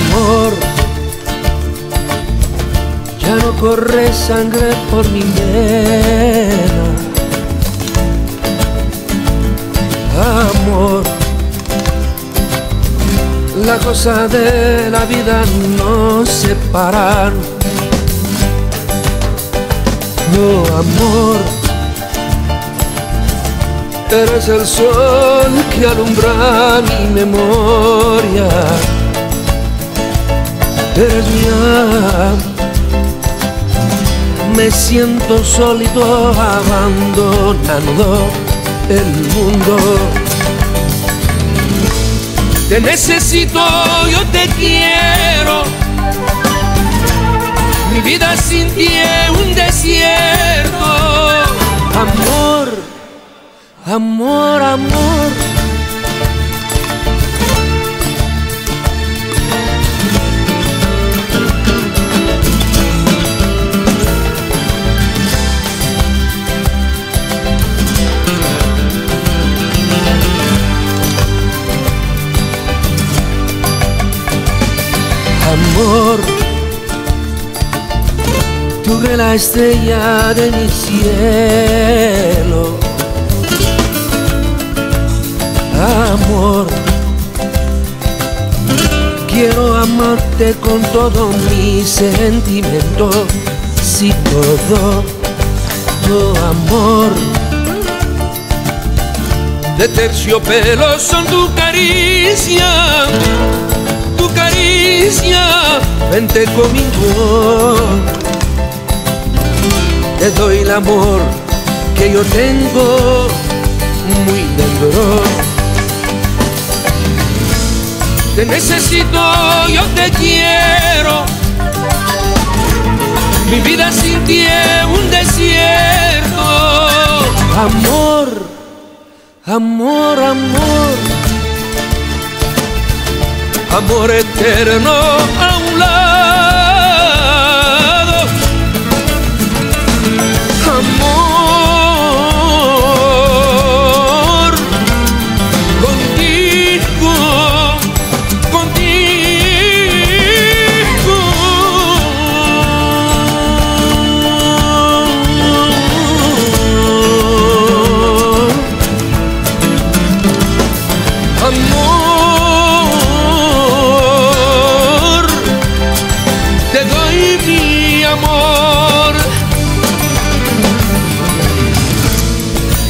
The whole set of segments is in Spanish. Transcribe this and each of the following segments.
amor. Ya no corre sangre por mi vena. Amor, la cosa de la vida no separan. No, amor, eres el sol que alumbra mi memoria. Eres amor me siento solito abandonando el mundo. Te necesito, yo te quiero. Mi vida sin ti es un desierto. Amor, amor, amor. Amor. Tú eres la estrella de mi cielo. Amor, quiero amarte con todo mi sentimiento. Si todo, tu amor. De terciopelo son tu caricia vente conmigo. Te doy el amor que yo tengo muy dentro. Te necesito, yo te quiero. Mi vida sin ti es un desierto. Amor, amor, amor amor eterno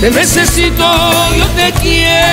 Te necesito, yo te quiero.